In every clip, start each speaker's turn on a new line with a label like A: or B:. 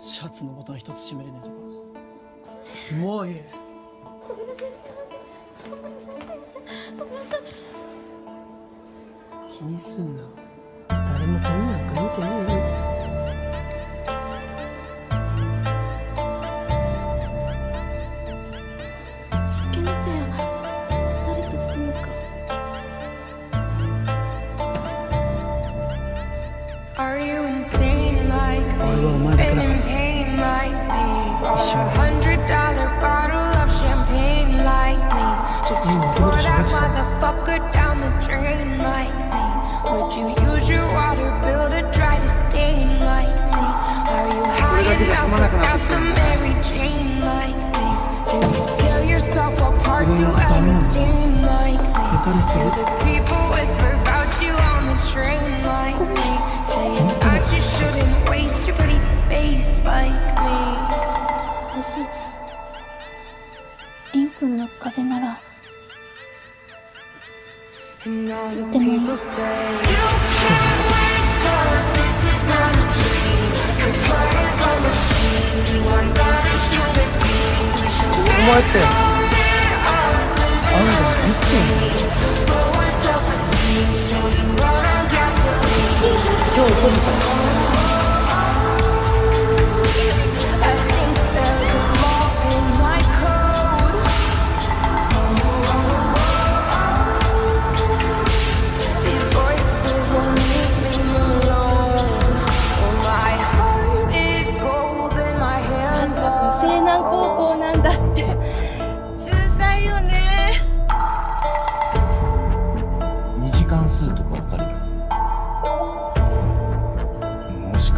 A: シャツのボタン一つ閉めれねえとか。もういい。
B: ごめんなさいすいませんごめんなさいすいませんごめんなさい
A: 気にすんな。誰もこんなんか見てねえよ。
B: 実験のペア誰と組むか。
C: Are you insane like me?
A: 俺はお前だだから
C: face like me.
B: 私リンくんの風邪なら
C: And all the
B: Te
C: people
B: mamo.
C: say You
D: 我리 가.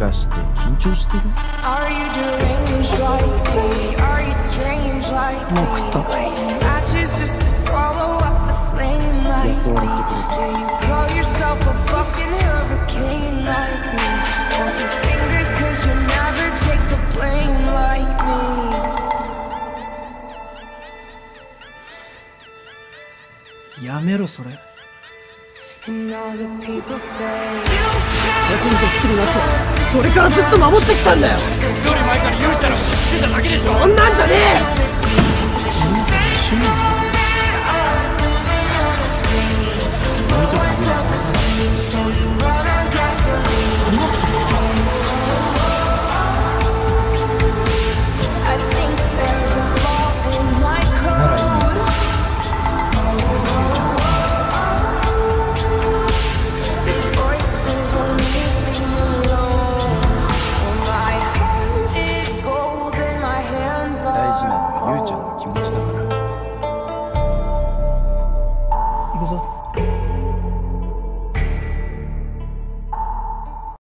D: もしかして緊張してる
C: Are you deranged like me? Are you strange like
A: もう食った
C: me? Lighting matches just to swallow up the flame like
D: やっと
C: me.
D: 終わってくれた
C: Do you call yourself a fucking hurricane like me? Pointing fingers cause you never take the blame like me.
A: やめろそれ
C: And all the people say
A: ヤクルト好きになって それからずっと守ってきたんだよ。
E: より前からゆうちゃんのこと知ってただけでしょ。
A: そんなんじゃねえ